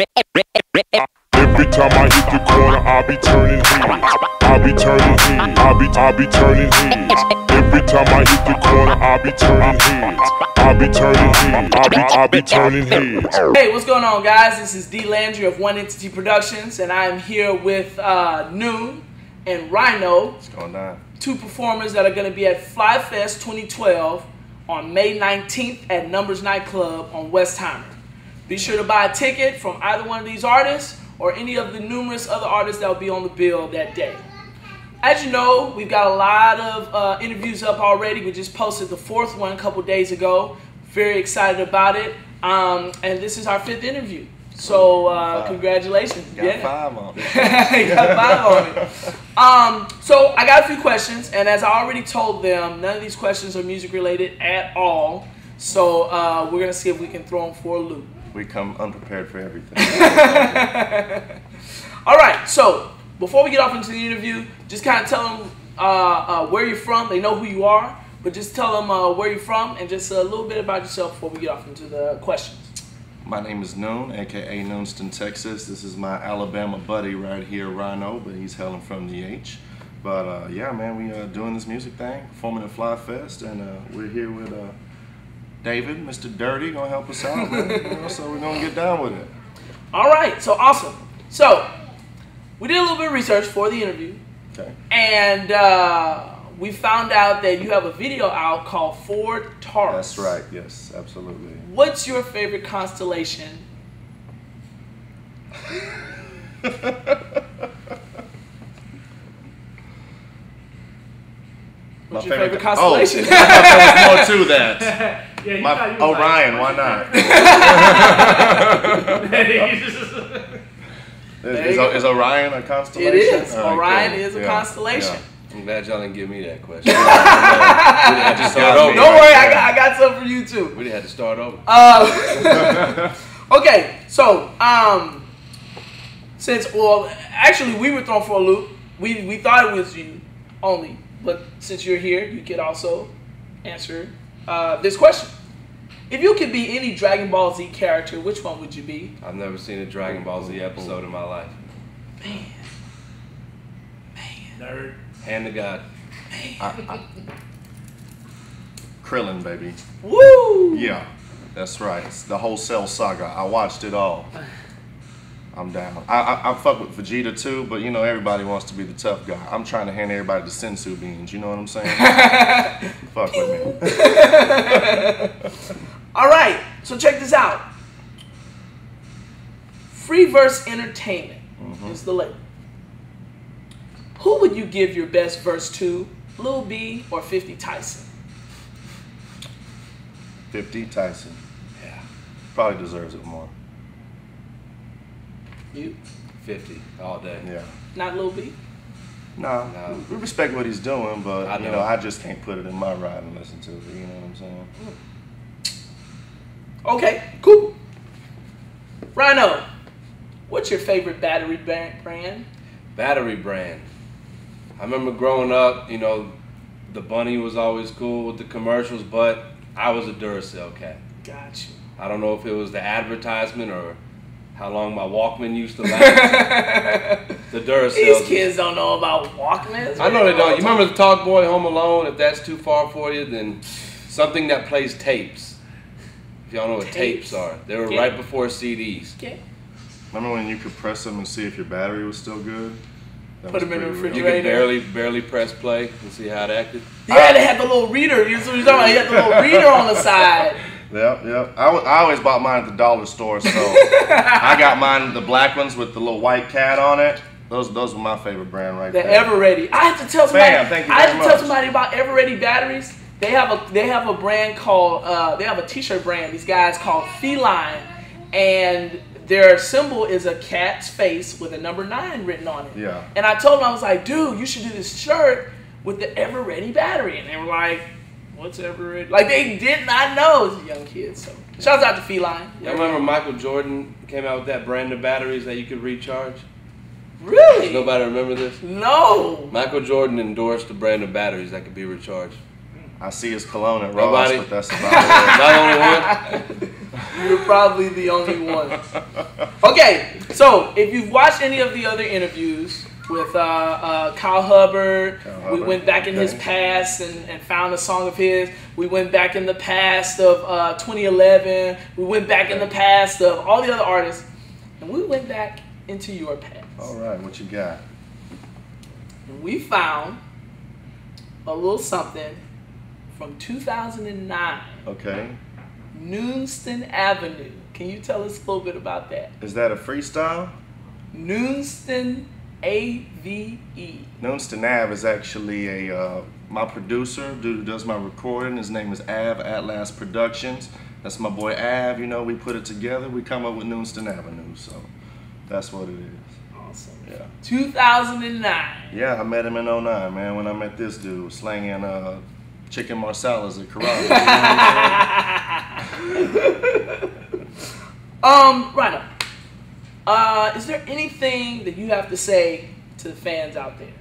Every time I hit the corner, I'll be turning heads. I'll be turning heads. I'll be, I'll be turning heads. Every time I hit the corner, I'll be turning heads. I'll be turning heads. I'll be, I'll be turning heads. Hey, what's going on, guys? This is D Landry of One Entity Productions, and I am here with uh, Noon and Ryno, What's going on? two performers that are going to be at Fly Fest 2012 on May 19th at Numbers Nightclub on Westheimer. Be sure to buy a ticket from either one of these artists or any of the numerous other artists that will be on the bill that day. As you know, we've got a lot of uh, interviews up already. We just posted the fourth one a couple days ago. Very excited about it. Um, and this is our fifth interview. So uh, congratulations. Got five on it. Got five on it. Um, so I got a few questions, and as I already told them, none of these questions are music related at all. So uh, we're gonna see if we can throw them for a loop. We come unprepared for everything. All right. So before we get off into the interview, just kind of tell them uh, uh, where you're from. They know who you are, but just tell them uh, where you're from and just a little bit about yourself before we get off into the questions. My name is Noon, aka Noonston, Texas. This is my Alabama buddy right here, Ryno, but he's hailing from the H. But uh, yeah, man, we are doing this music thing, performing at Fly Fest, and uh, we're here with uh, David, Mr. Dirty, gonna help us out, man. You know, so we're gonna get down with it. All right. So awesome. So we did a little bit of research for the interview. Okay. And uh, we found out that you have a video out called Ford Taurus. That's right. Yes, absolutely. What's your favorite constellation? What's your favorite, constellation? Oh, I thought there was more to that. Yeah, you My, thought you was Orion, like, why not? There Is, you is, is Orion a constellation? It is. All right, Orion cool. is a Yeah, constellation. yeah. I'm glad y'all didn't give me that question. We'd to start over. Don't worry, I got, I got some for you too. We'd have to start over. Uh, okay, so um, since well, actually we were thrown for a loop. We we thought it was you only, but since you're here, you could also answer uh, this question. If you could be any Dragon Ball Z character, which one would you be? I've never seen a Dragon Ball Z episode in my life. Man, Man. Nerd. Hand to God. man, Krillin, baby. woo! Yeah, that's right. It's the whole Cell saga. I watched it all. I'm down. I, I I fuck with Vegeta too, but you know everybody wants to be the tough guy. I'm trying to hand everybody the senzu beans. You know what I'm saying? fuck with me. All right, so check this out. Freeverse Entertainment mm-hmm. is the label. Who would you give your best verse to, Lil B or 50 Tyson? 50 Tyson. Yeah, probably deserves it more. You, 50 all day. Yeah. not Lil B. No, No. we respect what he's doing, but I you know. know I just can't put it in my ride and listen to it. You know what I'm saying? Mm. Okay, cool. Ryno, what's your favorite battery brand? Battery brand. I remember growing up, you know, the bunny was always cool with the commercials, but I was a Duracell cat. Gotcha. I don't know if it was the advertisement or how long my Walkman used to last. the Duracell. These kids don't know about Walkmans. I know they don't. You remember the Talkboy Home Alone? If that's too far for you, then something that plays tapes. If y'all know what Tapes. tapes, are, they were Yeah. right before CDs. Okay. Remember when you could press them and see if your battery was still good? That Put was 'em in the pretty real. You could barely barely press play and see how it acted. Yeah, they had the little reader. You see what you're talking about? You had the little reader on the side. Yep, yep. I, I always bought mine at the dollar store, so I got mine the black ones with the little white cat on it. Those those were my favorite brand right The there. Eveready. I have to tell somebody. Bam, thank you I have to tell somebody about Eveready batteries. They have a they have a brand called uh, they have a T-shirt brand. These guys called Feline, and their symbol is a cat's face with a number nine written on it. Yeah. And I told them I was like, dude, you should do this shirt with the Eveready battery, and they were like, what's Eveready? Like they did not know as young kids. So shouts out to Feline. Y'all remember Michael Jordan came out with that brand of batteries that you could recharge? Really? Nobody remember this? No. Michael Jordan endorsed the brand of batteries that could be recharged. I see his cologne at Ross, Nobody? but that's about Not only one. You're probably the only one. Okay, so if you've watched any of the other interviews with uh, uh, Kyle Hubbard, Kyle we went back in his past and, and found a song of his. We went back in the past of uh, 2011. We went back in the past of all the other artists. And we went back into your past. All right, what you got? And we found a little something from 2009, Okay. Noonston Avenue. Can you tell us a little bit about that? Is that a freestyle? Noonston A V E. Noonston Nav is actually a uh, my producer, dude who does my recording. His name is Av Atlas Productions. That's my boy Av. You know, we put it together. We come up with Noonston Avenue. So that's what it is. Awesome. Yeah. 2009. Yeah, I met him in 09, man, when I met this dude slanging uh, chicken marsalas at karate. Um, Ryno. Uh, is there anything that you have to say to the fans out there?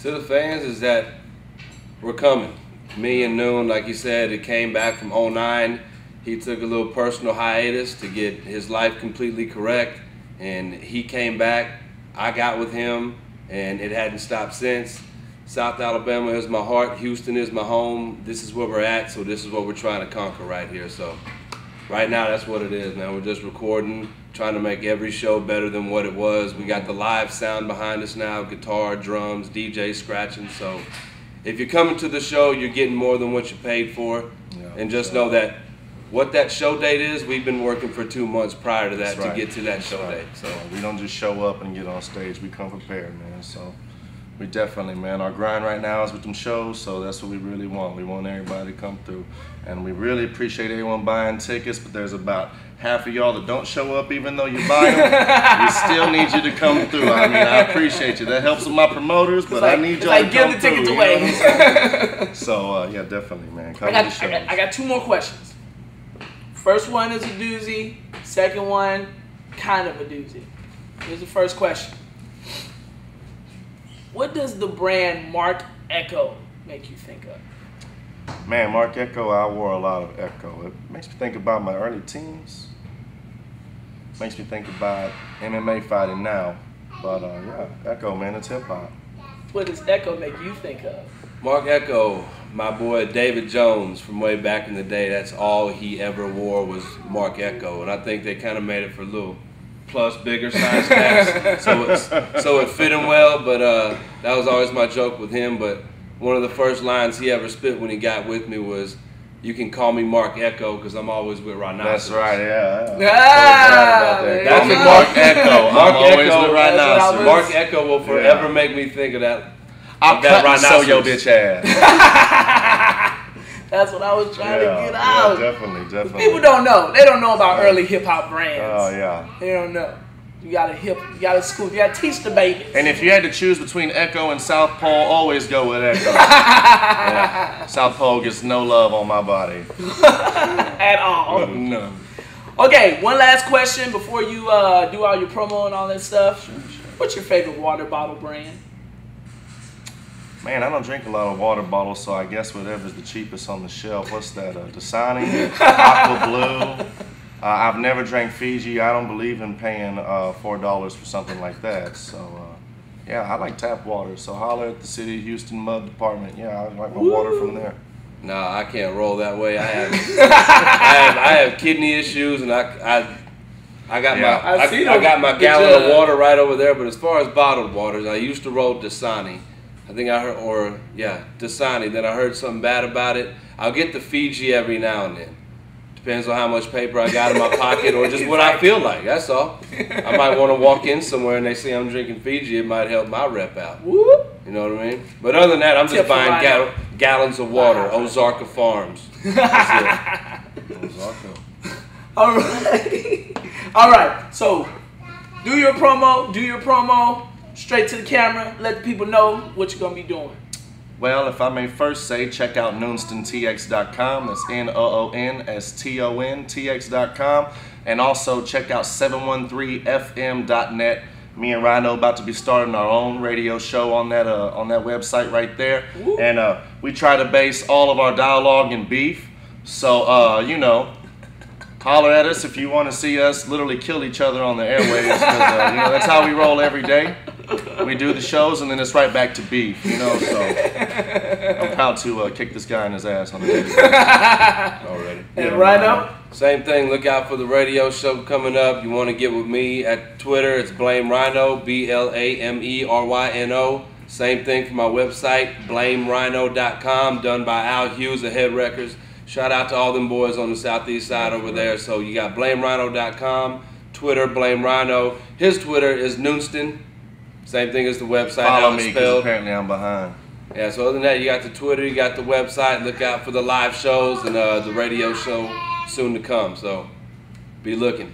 To the fans is that we're coming. Me and Noon, like you said, it came back from 09. He took a little personal hiatus to get his life completely correct, and he came back. I got with him, and it hadn't stopped since. South Alabama is my heart. Houston is my home. This is where we're at, so this is what we're trying to conquer right here. So, right now, that's what it is, man. We're just recording, trying to make every show better than what it was. We got the live sound behind us now guitar, drums, DJ scratching. So, if you're coming to the show, you're getting more than what you paid for. Yeah. and just know that what that show date is, we've been working for two months prior to that right. to get to that That's show right. date. So, So we don't just show up and get on stage. We come prepared, man. So we definitely, man, our grind right now is with them shows. So that's what we really want. We want everybody to come through, and we really appreciate everyone buying tickets. But there's about half of y'all that don't show up, even though you buy them. we still need you to come through. I mean, I appreciate you. That helps with my promoters, but like, I need y'all like to give come the tickets through, you know away. I'm saying? so uh, yeah, definitely, man. Come I to the got, shows. I got I got two more questions. First one is a doozy. Second one, kind of a doozy. Here's the first question. What does the brand Marc Ecko make you think of? Man, Marc Ecko, I wore a lot of Ecko. It makes me think about my early teens. Makes me think about MMA fighting now. But uh, yeah, Ecko, man, it's hip hop. What does Ecko make you think of? Marc Ecko, my boy David Jones from way back in the day, that's all he ever wore was Marc Ecko. And I think they kind of made it for Lou. Plus bigger size caps, so it, so it fit him well. But uh, that was always my joke with him. But one of the first lines he ever spit when he got with me was, "You can call me Marc Ecko because I'm always with Rhinoceros." That's right, yeah. yeah. Ah, No doubt about that. That's you what go. Marc Ecko. Marc I'm Ecko, with that's Rhinoceros. Marc Ecko will forever Yeah. make me think of that. I'll that cut and sew your bitch ass. That's what I was trying yeah, to get yeah, out. definitely, definitely. People don't know. They don't know about early hip hop brands. Oh yeah. They don't know. You gotta hip. You gotta school. You gotta teach the babies. And if you had to choose between Ecko and South Pole, always go with Ecko. Yeah. South Pole gets no love on my body. at all. No. Okay, one last question before you uh, do all your promo and all that stuff. What's your favorite water bottle brand? Man, I don't drink a lot of water bottles, so I guess whatever's the cheapest on the shelf. What's that? Uh, Dasani, Aqua Blue. Uh, I've never drank Fiji. I don't believe in paying uh, four dollars for something like that. So, uh, yeah, I like tap water. So holler at the city of Houston Mud Department. Yeah, I like my water from there. Nah, I can't roll that way. I have, I have, I have kidney issues, and I, I, I got Yeah. my, I I, I got my gallon of water right over there. But as far as bottled waters, I used to roll Dasani. I think I heard, or yeah, Dasani. Then I heard something bad about it. I'll get the Fiji every now and then. Depends on how much paper I got in my pocket, or just what I feel like. That's all. I might want to walk in somewhere and they see I'm drinking Fiji. It might help my rep out. Whoop. You know what I mean? But other than that, I'm just for buying gallons of water, Ozarka Farms. Ozarka. All right. all right. So, do your promo. Do your promo. Straight to the camera. Let the people know what you're gonna be doing. Well, if I may first say, check out noonstontx.com. That's N O O N S T O N T X.com. And also check out 713fm.net. Me and Ryno about to be starting our own radio show on that uh, on that website right there. Woo. And uh, we try to base all of our dialogue in beef. So uh, you know, Holler at us if you want to see us literally kill each other on the airways. 'cause, uh, you know, that's how we roll every day. We do the shows and then it's right back to beef, you know. So I'm proud to uh, kick this guy in his ass on a daily basis. Already. And Yeah, Ryno? Same thing. Look out for the radio show coming up. You want to get with me at Twitter? It's Blame Ryno, B L A M E R Y N O. Same thing for my website, blameryno.com, done by Al Hughes of Head Records. Shout out to all them boys on the southeast side over there. So you got blameryno.com, Twitter, Blame Ryno. His Twitter is Noonston. Same thing as the website. Follow me because apparently I'm behind. Yeah, so other than that, you got the Twitter, you got the website. Look out for the live shows and uh, the radio show soon to come. So be looking.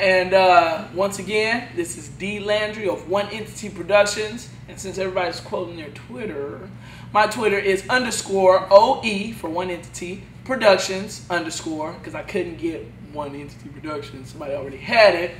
And uh, once again, this is D Landry of One Entity Productions. And since everybody's quoting their Twitter, my Twitter is underscore OE for One Entity Productions underscore because I couldn't get One Entity Productions. Somebody already had it.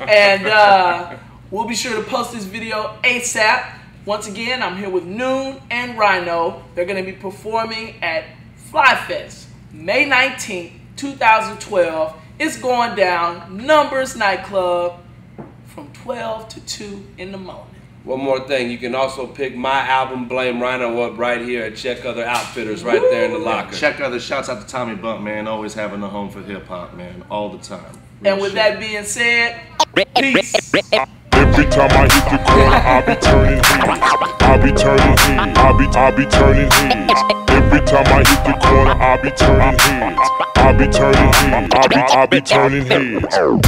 And uh, we'll be sure to post this video ASAP. Once again, I'm here with Noon and Ryno. They're going to be performing at Flyfest May 19th, 2012. It's going down Numbers Nightclub from 12 to 2 in the morning. One more thing, you can also pick my album Blame Ryno up right here at Check Other Outfitters right there in the locker. Check other shouts out to Tommy Bump, man. Always having a home for hip hop, man. All the time. Real And with shit. that being said, peace. Every time I hit the corner, I'll be turning heads. I'll be turning heads. I'll be, I'll be turning heads. Every time I hit the corner, I'll be turning heads. I'll be turning heads. I'll be, I'll be turning heads.